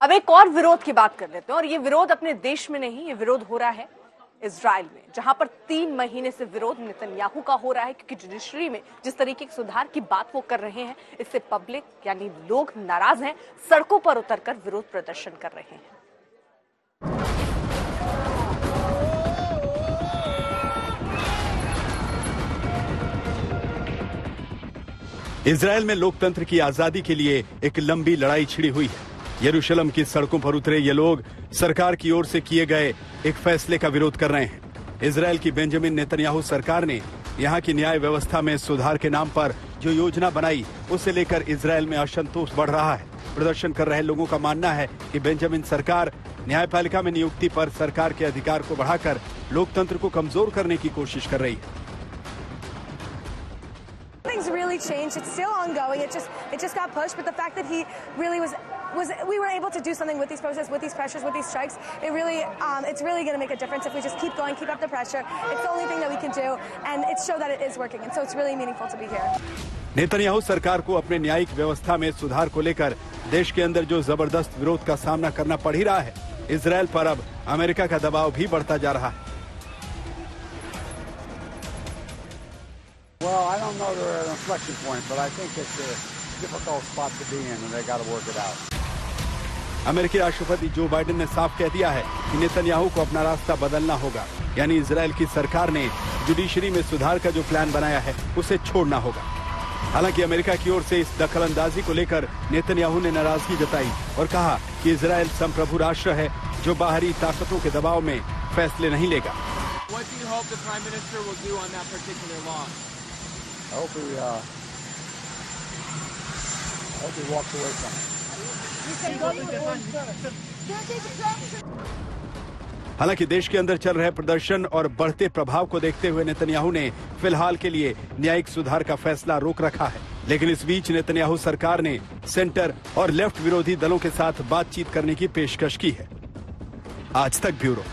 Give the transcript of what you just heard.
अब एक और विरोध की बात कर लेते हैं, और ये विरोध अपने देश में नहीं, ये विरोध हो रहा है इसराइल में, जहाँ पर तीन महीने से विरोध नेतन्याहू का हो रहा है, क्योंकि जुडिशरी में जिस तरीके के सुधार की बात वो कर रहे हैं, इससे पब्लिक यानी लोग नाराज़ हैं, सड़कों पर उतरकर विरोध प्रदर्शन कर रहे हैं। इसराइल में लोकतंत्र की आज़ादी के लिए एक लंबी लड़ाई छिड़ी हुई है। यरूशलेम की सड़कों पर उतरे ये लोग सरकार की ओर से किए गए एक फैसले का विरोध कर रहे हैं। इसराइल की बेंजामिन नेतन्याहू सरकार ने यहाँ की न्याय व्यवस्था में सुधार के नाम पर जो योजना बनाई, उसे लेकर इसराइल में असंतोष बढ़ रहा है। प्रदर्शन कर रहे लोगों का मानना है कि बेंजामिन सरकार न्यायपालिका में नियुक्ति पर सरकार के अधिकार को बढ़ाकर लोकतंत्र को कमज़ोर करने की कोशिश कर रही है। Things really changed. It's still ongoing. It just it just got pushed. But the fact that he really was was we were able to do something with these protests, with these pressures, with these strikes. It really um, it's really going to make a difference if we just keep going, keep up the pressure. It's the only thing that we can do, and it's show that it is working. And so it's really meaningful to be here. Netanyahu सरकार को अपने न्यायिक व्यवस्था में सुधार को लेकर देश के अंदर जो जबरदस्त विरोध का सामना करना पड़ ही रहा है इसराइल पर अब अमेरिका का दबाव भी बढ़ता जा रहा है Well, I don't know they're at an inflection point, but I think it's a difficult spot to be in, and they got to work it out. अमेरिकी राष्ट्रपति जो बाइडेन ने साफ़ कह दिया है कि नेतन्याहू को अपना रास्ता बदलना होगा यानी इसराइल की सरकार ने जुडिशरी में सुधार का जो प्लान बनाया है उसे छोड़ना होगा हालाँकि अमेरिका की ओर से इस दखल अंदाजी को लेकर नेतन्याहू ने नाराज़गी जताई और कहा कि इसराइल संप्रभु राष्ट्र है जो बाहरी ताकतों के दबाव में फैसले नहीं लेगा What do you hope the Prime Minister will do on that particular law? I hope he, uh, I hope he walks away from it. हालाँकि देश के अंदर चल रहे प्रदर्शन और बढ़ते प्रभाव को देखते हुए नेतन्याहू ने फ़िलहाल के लिए न्यायिक सुधार का फैसला रोक रखा है। लेकिन इस बीच नेतन्याहू सरकार ने सेंटर और लेफ़्ट विरोधी दलों के साथ बातचीत करने की पेशकश की है। आज तक ब्यूरो।